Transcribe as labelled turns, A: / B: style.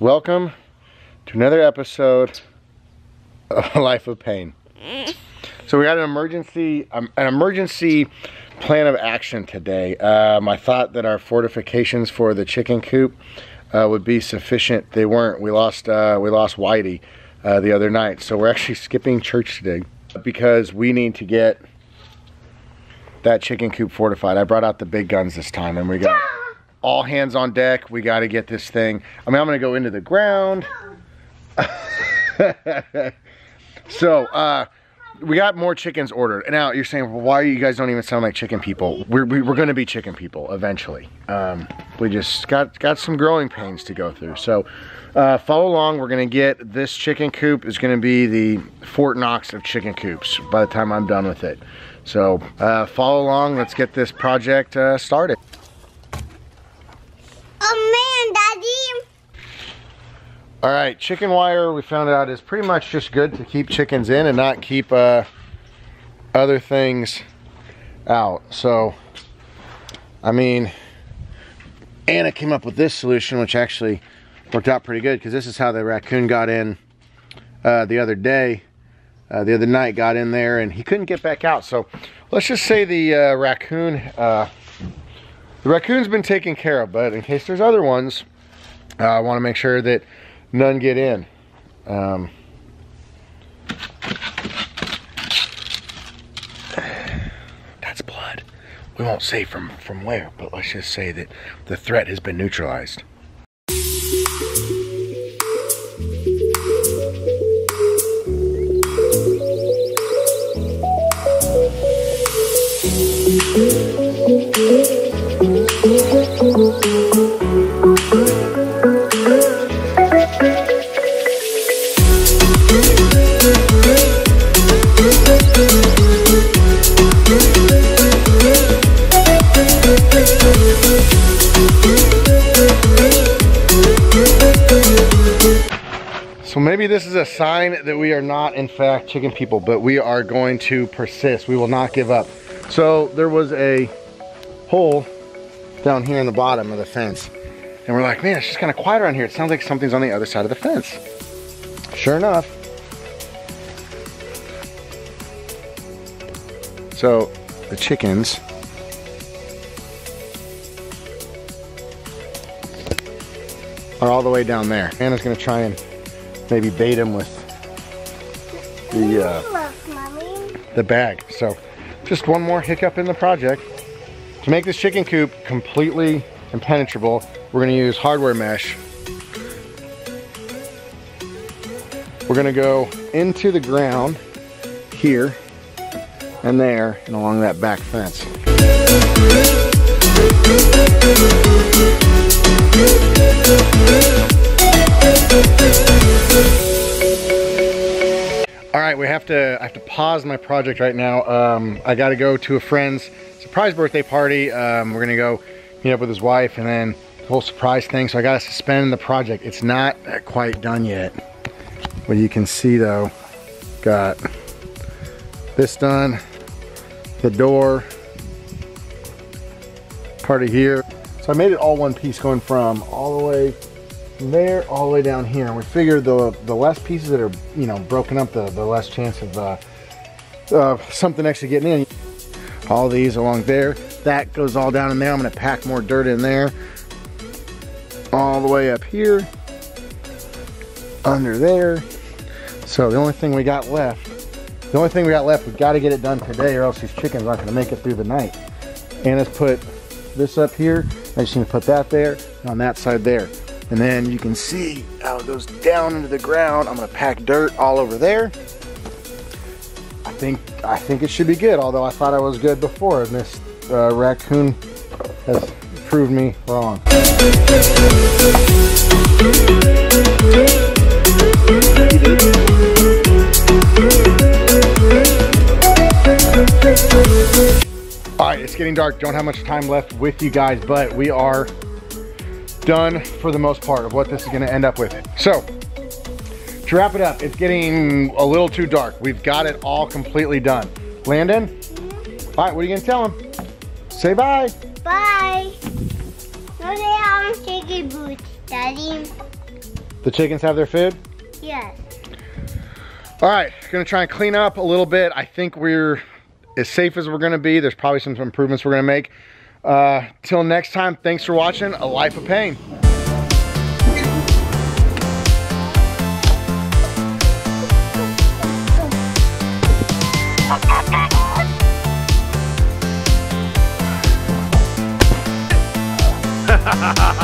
A: Welcome to another episode of Life of Payne. So we got an emergency, um, an emergency plan of action today. Um, I thought that our fortifications for the chicken coop uh, would be sufficient. They weren't. We lost, uh, we lost Whitey uh, the other night, so we're actually skipping church today because we need to get that chicken coop fortified. I brought out the big guns this time, and we got all hands on deck. We got to get this thing. I mean, I'm going to go into the ground. so, uh, we got more chickens ordered. Now, you're saying, well, why you guys don't even sound like chicken people? We're, we, are to be chicken people eventually. Um, we just got, got some growing pains to go through. So, uh, follow along. We're going to get this chicken coop is going to be the Fort Knox of chicken coops by the time I'm done with it. So, uh, follow along. Let's get this project uh, started. All right, chicken wire we found out is pretty much just good to keep chickens in and not keep uh, other things out. So, I mean, Anna came up with this solution, which actually worked out pretty good because this is how the raccoon got in uh, the other day. Uh, the other night got in there and he couldn't get back out. So let's just say the uh, raccoon, uh, the raccoon's been taken care of, but in case there's other ones, uh, I want to make sure that none get in. Um, that's blood. We won't say from, from where, but let's just say that the threat has been neutralized. So maybe this is a sign that we are not in fact chicken people, but we are going to persist. We will not give up. So there was a hole down here in the bottom of the fence. And we're like, man, it's just kind of quiet around here. It sounds like something's on the other side of the fence. Sure enough. So the chickens are all the way down there. Anna's gonna try and maybe bait him with the uh, the bag. So just one more hiccup in the project. To make this chicken coop completely impenetrable, we're gonna use hardware mesh. We're gonna go into the ground here and there and along that back fence. All right, we have to I have to pause my project right now. Um, I got to go to a friend's surprise birthday party. Um, we're gonna go meet up with his wife and then the whole surprise thing. So I got to suspend the project. It's not quite done yet. But you can see though, got this done, the door, part of here. So I made it all one piece going from all the way there all the way down here. And we figure the, the less pieces that are, you know, broken up, the, the less chance of uh, uh, something actually getting in. All these along there. That goes all down in there. I'm gonna pack more dirt in there. All the way up here. Under there. So the only thing we got left, the only thing we got left, we gotta get it done today or else these chickens aren't gonna make it through the night. Anna's put this up here. I just need to put that there on that side there. And then you can see how it goes down into the ground. I'm gonna pack dirt all over there. I think I think it should be good, although I thought I was good before, and this uh, raccoon has proved me wrong. All right, it's getting dark. Don't have much time left with you guys, but we are done for the most part of what this is gonna end up with. So, to wrap it up, it's getting a little too dark. We've got it all completely done. Landon? All right, what are you gonna tell him? Say bye.
B: Bye. No, they are chicken boots, Daddy.
A: The chickens have their food?
B: Yes.
A: All right, gonna try and clean up a little bit. I think we're as safe as we're gonna be. There's probably some improvements we're gonna make. Uh, till next time, thanks for watching A Life of Payne. ha ha ha